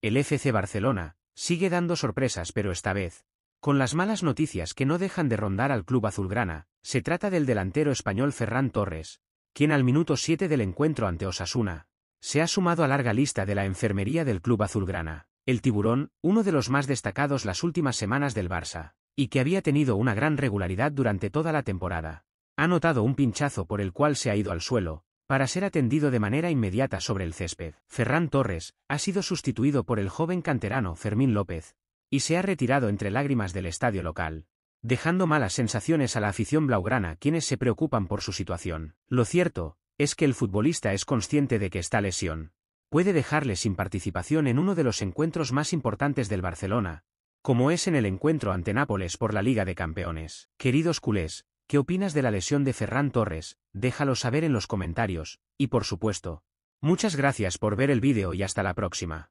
El FC Barcelona sigue dando sorpresas pero esta vez, con las malas noticias que no dejan de rondar al club azulgrana, se trata del delantero español Ferran Torres, quien al minuto 7 del encuentro ante Osasuna, se ha sumado a larga lista de la enfermería del club azulgrana. El tiburón, uno de los más destacados las últimas semanas del Barça, y que había tenido una gran regularidad durante toda la temporada, ha notado un pinchazo por el cual se ha ido al suelo, para ser atendido de manera inmediata sobre el césped. Ferran Torres ha sido sustituido por el joven canterano Fermín López, y se ha retirado entre lágrimas del estadio local, dejando malas sensaciones a la afición blaugrana quienes se preocupan por su situación. Lo cierto, es que el futbolista es consciente de que esta lesión puede dejarle sin participación en uno de los encuentros más importantes del Barcelona, como es en el encuentro ante Nápoles por la Liga de Campeones. Queridos culés, ¿qué opinas de la lesión de Ferran Torres? Déjalo saber en los comentarios, y por supuesto, muchas gracias por ver el vídeo y hasta la próxima.